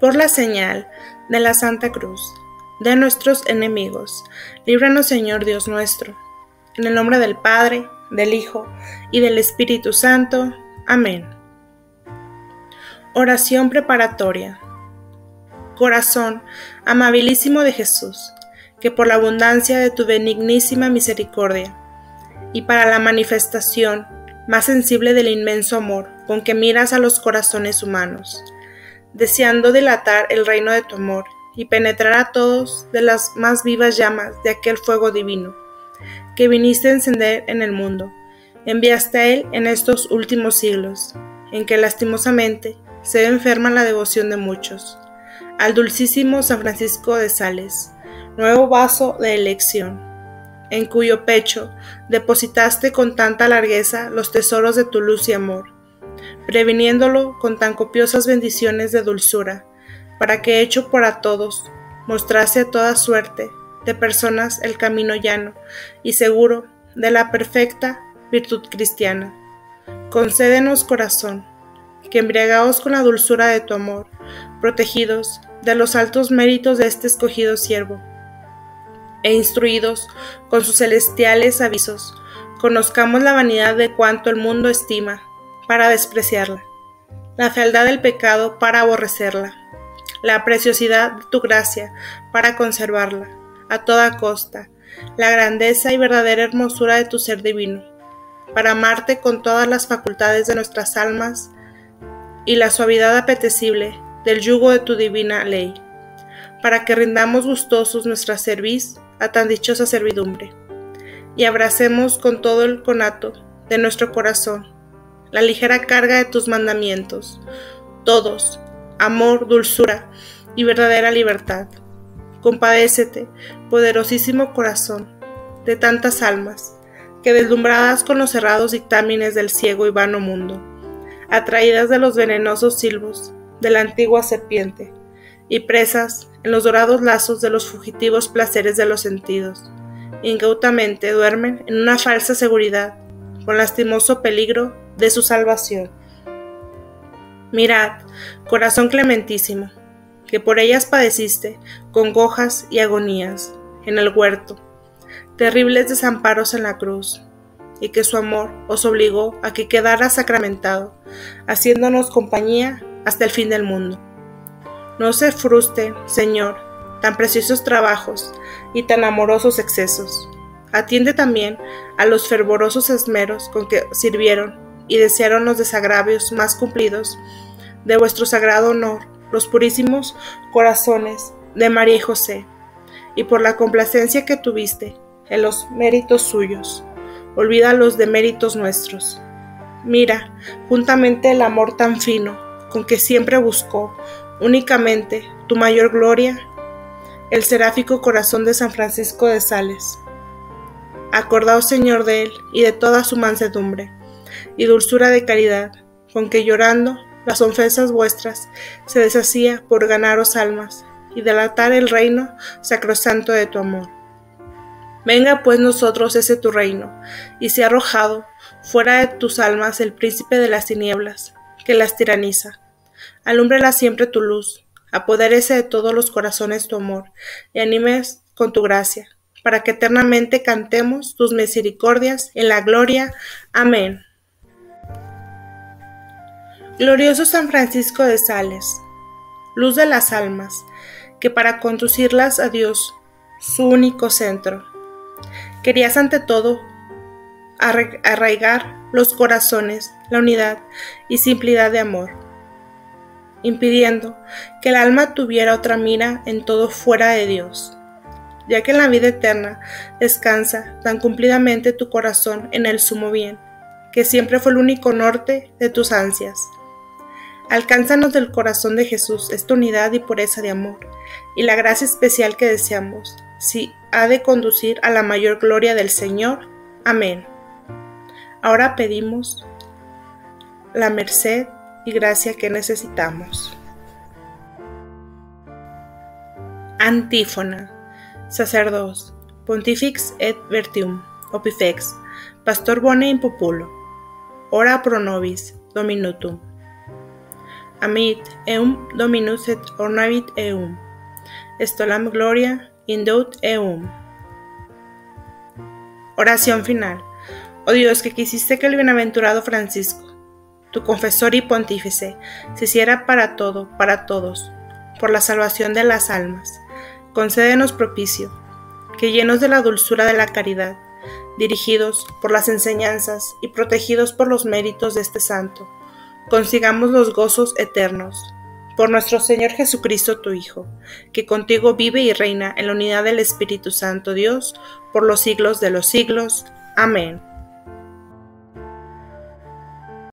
por la señal de la Santa Cruz de nuestros enemigos. Líbranos, Señor Dios nuestro. En el nombre del Padre, del Hijo y del Espíritu Santo. Amén. Oración preparatoria. Corazón amabilísimo de Jesús, que por la abundancia de tu benignísima misericordia y para la manifestación más sensible del inmenso amor con que miras a los corazones humanos, deseando dilatar el reino de tu amor y penetrar a todos de las más vivas llamas de aquel fuego divino que viniste a encender en el mundo. Enviaste a él en estos últimos siglos, en que lastimosamente se enferma la devoción de muchos, al dulcísimo San Francisco de Sales, nuevo vaso de elección, en cuyo pecho depositaste con tanta largueza los tesoros de tu luz y amor, previniéndolo con tan copiosas bendiciones de dulzura, para que hecho por a todos, mostrase a toda suerte de personas el camino llano y seguro de la perfecta virtud cristiana. Concédenos corazón, que embriagados con la dulzura de tu amor, protegidos de los altos méritos de este escogido siervo, e instruidos con sus celestiales avisos, conozcamos la vanidad de cuanto el mundo estima para despreciarla, la fealdad del pecado para aborrecerla, la preciosidad de tu gracia para conservarla a toda costa, la grandeza y verdadera hermosura de tu ser divino, para amarte con todas las facultades de nuestras almas y la suavidad apetecible del yugo de tu divina ley, para que rindamos gustosos nuestra cerviz a tan dichosa servidumbre, y abracemos con todo el conato de nuestro corazón la ligera carga de tus mandamientos, todos, amor, dulzura y verdadera libertad. Compadécete, poderosísimo corazón, de tantas almas, que deslumbradas con los cerrados dictámenes del ciego y vano mundo, atraídas de los venenosos silbos de la antigua serpiente, y presas en los dorados lazos de los fugitivos placeres de los sentidos, incautamente duermen en una falsa seguridad, con lastimoso peligro de su salvación. Mirad, corazón clementísimo, que por ellas padeciste congojas y agonías en el huerto, terribles desamparos en la cruz, y que su amor os obligó a que quedara sacramentado, haciéndonos compañía hasta el fin del mundo. No se fruste, Señor, tan preciosos trabajos y tan amorosos excesos. Atiende también a los fervorosos esmeros con que sirvieron y desearon los desagravios más cumplidos de vuestro sagrado honor, los purísimos corazones de María y José, y por la complacencia que tuviste en los méritos suyos, olvida los de méritos nuestros. Mira, juntamente el amor tan fino con que siempre buscó únicamente tu mayor gloria, el seráfico corazón de San Francisco de Sales. Acordaos, Señor, de él y de toda su mansedumbre y dulzura de caridad, con que llorando las ofensas vuestras se deshacía por ganaros almas y delatar el reino sacrosanto de tu amor. Venga pues nosotros ese tu reino, y sea arrojado fuera de tus almas el príncipe de las tinieblas, que las tiraniza. Alúmbrela siempre tu luz, apodérese de todos los corazones tu amor, y animes con tu gracia, para que eternamente cantemos tus misericordias en la gloria. Amén. Glorioso San Francisco de Sales, luz de las almas, que para conducirlas a Dios, su único centro, querías ante todo arraigar los corazones, la unidad y simplicidad de amor, impidiendo que el alma tuviera otra mira en todo fuera de Dios, ya que en la vida eterna descansa tan cumplidamente tu corazón en el sumo bien, que siempre fue el único norte de tus ansias. Alcánzanos del corazón de Jesús esta unidad y pureza de amor, y la gracia especial que deseamos, si ha de conducir a la mayor gloria del Señor. Amén. Ahora pedimos la merced y gracia que necesitamos. Antífona. Sacerdos. Pontifex et Vertium. Opifex. Pastor bone in populo. Ora pro nobis. Dominutum. Amit eum Dominus et ornavit eum. Estolam gloria indeut eum. Oración final. Oh Dios, que quisiste que el bienaventurado Francisco, tu confesor y pontífice, se hiciera para todo, para todos, por la salvación de las almas. Concédenos propicio, que llenos de la dulzura de la caridad, dirigidos por las enseñanzas y protegidos por los méritos de este santo, consigamos los gozos eternos. Por nuestro Señor Jesucristo, tu Hijo, que contigo vive y reina en la unidad del Espíritu Santo Dios, por los siglos de los siglos. Amén.